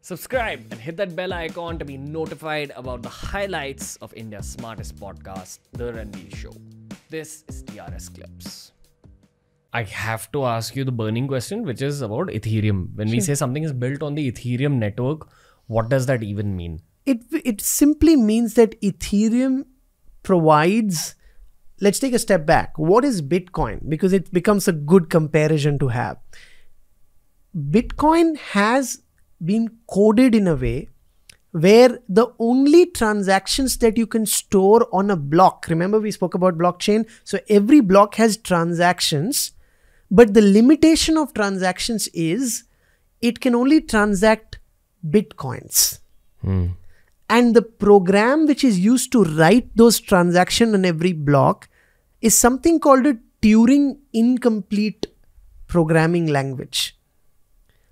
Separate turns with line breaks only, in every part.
Subscribe and hit that bell icon to be notified about the highlights of India's smartest podcast, The Ranveer Show. This is TRS Clips. I have to ask you the burning question, which is about Ethereum. When we say something is built on the Ethereum network, what does that even mean?
it it simply means that ethereum provides let's take a step back what is bitcoin because it becomes a good comparison to have bitcoin has been coded in a way where the only transactions that you can store on a block remember we spoke about blockchain? So every block has transactions but the limitation of transactions is it can only transact bitcoins. Hmm. And the program which is used to write those transactions on every block is something called a Turing incomplete programming language.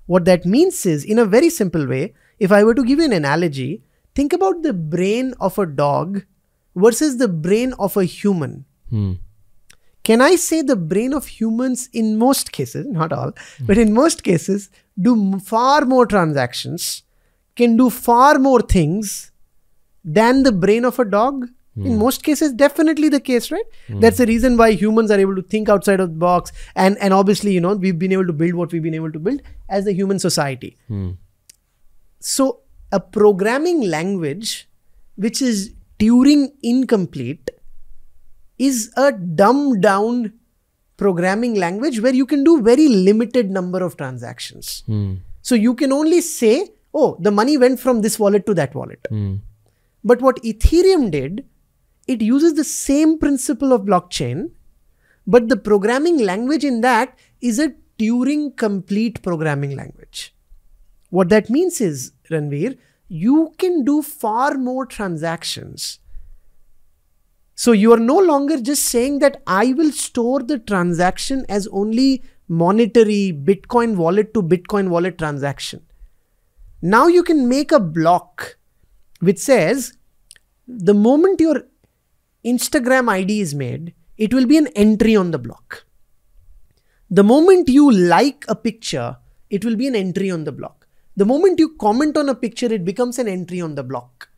What that means is, in a very simple way, if I were to give you an analogy, think about the brain of a dog versus the brain of a human. Hmm. Can I say the brain of humans, in most cases, not all, but in most cases, do far more transactions, can do far more things than the brain of a dog? In most cases, definitely the case, right? That's the reason why humans are able to think outside of the box, and and obviously, you know, we've been able to build what we've been able to build as a human society. So, a programming language which is Turing incomplete is a dumbed down programming language where you can do very limited number of transactions. So you can only say, oh, the money went from this wallet to that wallet. Hmm. But what Ethereum did, it uses the same principle of blockchain, but the programming language in that is a Turing complete programming language. What that means is, Ranveer, you can do far more transactions. So you are no longer just saying that I will store the transaction as only monetary Bitcoin wallet to Bitcoin wallet transaction. Now you can make a block which says the moment your Instagram ID is made, it will be an entry on the block. The moment you like a picture, it will be an entry on the block. The moment you comment on a picture, it becomes an entry on the block.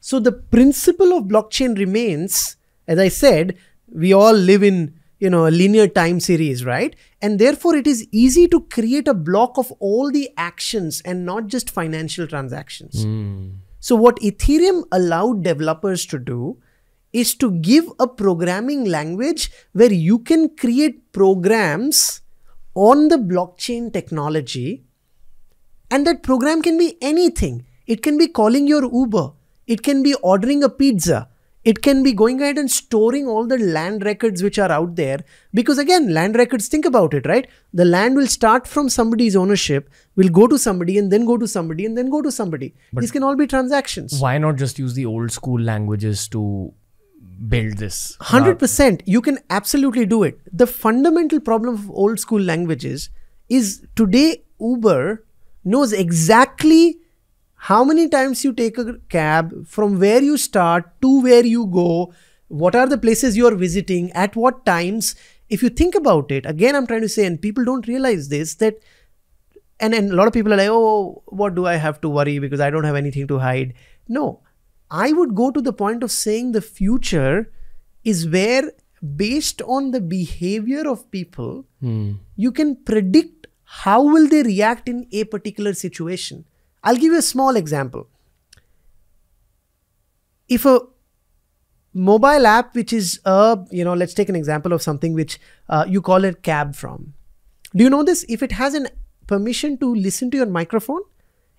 So the principle of blockchain remains, as I said, we all live in you know a linear time series, right? And therefore it is easy to create a block of all the actions and not just financial transactions. Hmm. So what Ethereum allowed developers to do is to give a programming language where you can create programs on the blockchain technology and that program can be anything. It can be calling your Uber. It can be ordering a pizza. It can be going ahead and storing all the land records which are out there. Because again, land records, think about it, right? The land will start from somebody's ownership, will go to somebody, and then go to somebody, and then go to somebody. These can all be transactions.
Why not just use the old school languages to build this?
100% you can absolutely do it. The fundamental problem of old school languages is today uber knows exactly how many times you take a cab from where you start to where you go what are the places you are visiting at what times. If you think about it again i'm trying to say and people don't realize this that and, and a lot of people are like oh what do i have to worry because i don't have anything to hide? No i would go to the point of saying the future is where based on the behavior of people you can predict how will they react in a particular situation. I'll give you a small example. If a mobile app which is a you know let's take an example of something which uh, you call it cab from. Do you know this? If it has an permission to listen to your microphone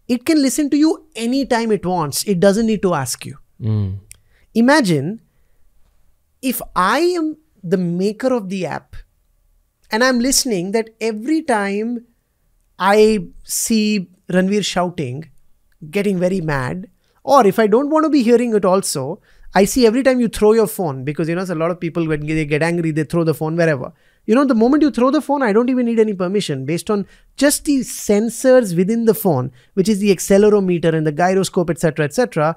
it can listen to you anytime it wants. It doesn't need to ask you. Hmm. Imagine if i am the maker of the app and i'm listening that every time i see ranveer shouting getting very mad or if i don't want to be hearing it also i see every time you throw your phone because you know a lot of people when they get angry they throw the phone wherever you know the moment you throw the phone i don't even need any permission based on just the sensors within the phone which is the accelerometer and the gyroscope etc etc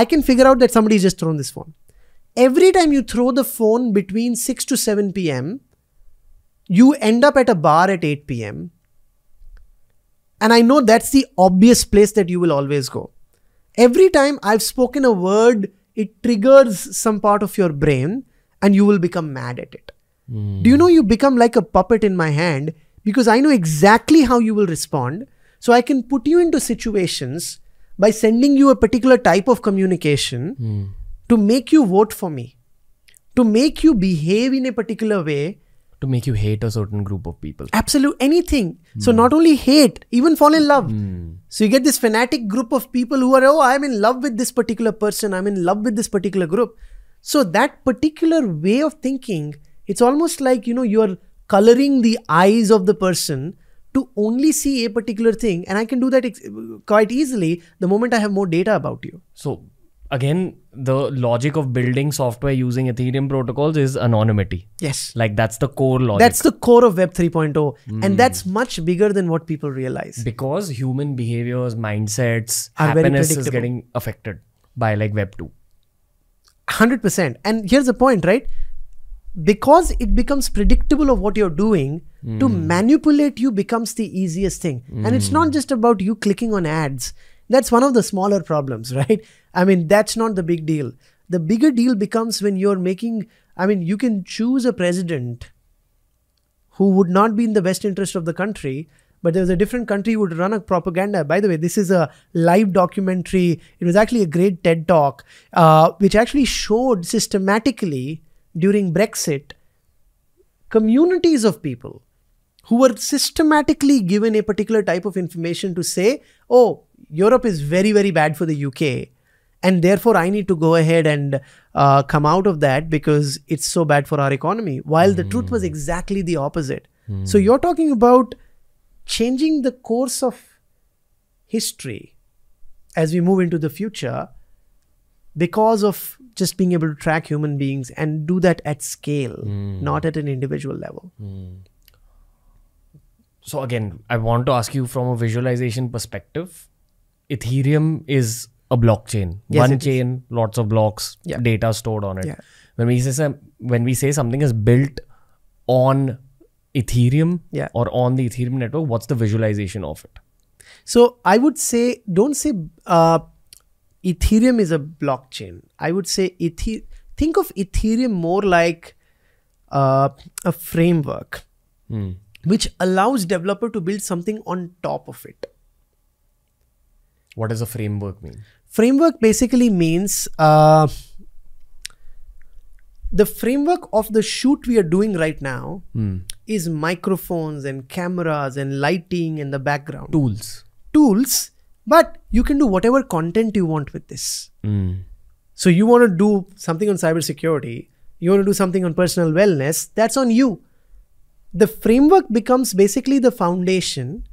i can figure out that somebody's just thrown this phone every time you throw the phone between 6 to 7 pm you end up at a bar at 8 pm And I know that's the obvious place that you will always go. Every time I've spoken a word, it triggers some part of your brain and you will become mad at it. Hmm. Do you know you become like a puppet in my hand? Because I know exactly how you will respond. So I can put you into situations by sending you a particular type of communication hmm. to make you vote for me, to make you behave in a particular way.
To make you hate a certain group of people.
absolute anything. So hmm. not only hate even fall in love. So you get this fanatic group of people who are oh i'm in love with this particular person. I'm in love with this particular group. So that particular way of thinking it's almost like you know you're coloring the eyes of the person to only see a particular thing. And i can do that quite easily the moment i have more data about you.
So again, the logic of building software using Ethereum protocols is anonymity.
yes.
Like that's the core logic.
that's the core of web 3.0 and hmm. that's much bigger than what people realize.
Because human behaviors, mindsets,
Are
happiness is getting affected by like Web 2.
100% and here's the point right because it becomes predictable of what you're doing to manipulate you becomes the easiest thing. And it's not just about you clicking on ads. That's one of the smaller problems right? I mean that's not the big deal. The bigger deal becomes when you're making i mean you can choose a president who would not be in the best interest of the country but there was a different country who would run a propaganda. By the way this is a live documentary. It was actually a great ted talk uh, which actually showed systematically during brexit communities of people who were systematically given a particular type of information to say oh europe is very very bad for the uk and therefore i need to go ahead and uh, come out of that because it's so bad for our economy while the truth was exactly the opposite. So you're talking about changing the course of history as we move into the future because of just being able to track human beings and do that at scale not at an individual level
So again, I want to ask you from a visualization perspective. Ethereum is a blockchain.
Yes,
One
it is.
chain, lots of blocks,
Yeah.
data stored on it.
Yeah.
When we say some, when we say something is built on Ethereum
Yeah.
or on the Ethereum network, what's the visualization of it?
So I would say, don't say uh, Ethereum is a blockchain. I would say Ethe- think of Ethereum more like uh, a framework
Hmm.
which allows developer to build something on top of it.
What does a framework mean?
Framework basically means uh, the framework of the shoot we are doing right now is microphones and cameras and lighting and the background
Tools.
tools, but you can do whatever content you want with this.
Hmm.
So you want to do something on cybersecurity, you want to do something on personal wellness, that's on you. The framework becomes basically the foundation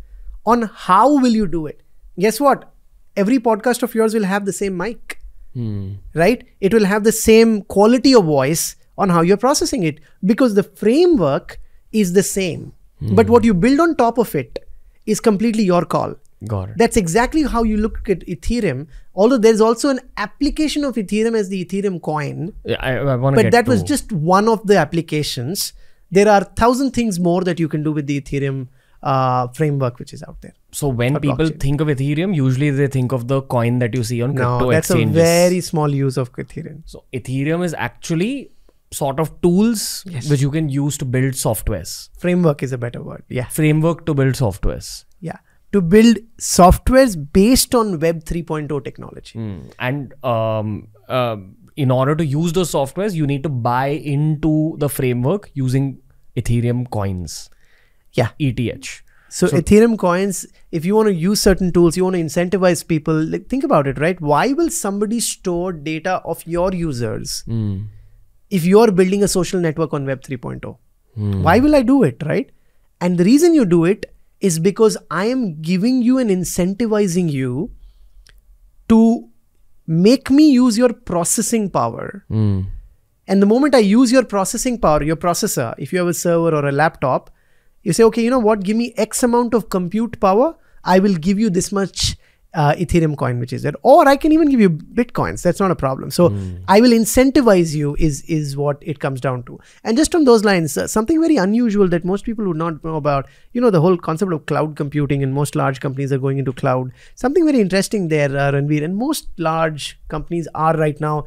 on how will you do it. Guess what? Every podcast of yours will have the same mic,
Hmm.
right? It will have the same quality of voice on how you're processing it because the framework is the same. But what you build on top of it is completely your call.
Got it.
That's exactly how you look at Ethereum. Although there's also an application of Ethereum as the Ethereum coin,
Yeah, I, I want to
but that was just one of the applications. There are thousand things more that you can do with the Ethereum uh, framework, which is out there.
So when people
blockchain.
think of Ethereum, usually they think of the coin that you see on crypto No,
that's
exchanges.
a very small use of Ethereum.
So Ethereum is actually sort of tools
Yes.
which you can use to build softwares.
Framework is a better word. Yeah,
Framework to build softwares.
To build softwares based on Web 3.0 technology.
Hmm. And um, um in order to use those softwares, you need to buy into the framework using Ethereum coins,
Yeah.
ETH.
So, Ethereum coins, if you want to use certain tools, you want to incentivize people, like think about it, right? Why will somebody store data of your users if you're building a social network on Web 3.0? Why will I do it, right? And the reason you do it is because I am giving you and incentivizing you to make me use your processing power. Hmm. And the moment I use your processing power, your processor, if you have a server or a laptop, you say, okay, you know what? Give me X amount of compute power. I will give you this much uh, Ethereum coin, which is there, or I can even give you bitcoins. That's not a problem. So I will incentivize you. Is is what it comes down to. And just on those lines, uh, something very unusual that most people would not know about. You know, the whole concept of cloud computing, and most large companies are going into cloud. Something very interesting there, uh, Ranveer. And most large companies are right now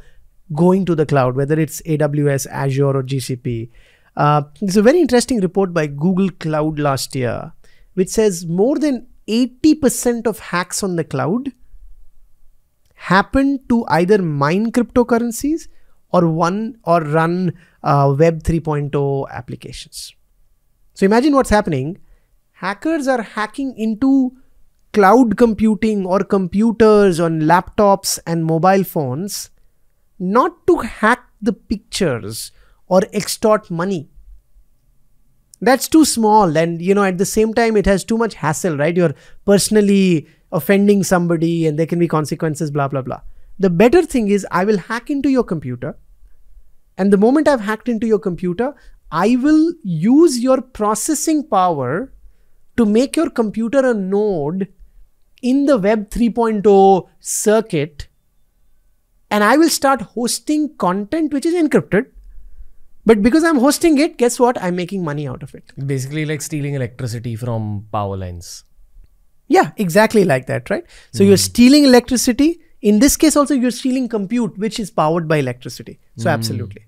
going to the cloud, whether it's AWS, Azure, or GCP. Uh, there's a very interesting report by Google Cloud last year, which says more than 80% of hacks on the cloud happen to either mine cryptocurrencies or one or run uh, Web 3.0 applications. So imagine what's happening. Hackers are hacking into cloud computing or computers on laptops and mobile phones not to hack the pictures or extort money that's too small and you know at the same time it has too much hassle right? You're personally offending somebody and there can be consequences blah blah blah. The better thing is i will hack into your computer and the moment i've hacked into your computer i will use your processing power to make your computer a node in the web 3.0 circuit and i will start hosting content which is encrypted but because I'm hosting it, guess what? I'm making money out of it.
Basically, like stealing electricity from power lines.
Yeah, exactly like that, right? So you're hmm. stealing electricity. In this case, also, you're stealing compute, which is powered by electricity. So, hmm. absolutely.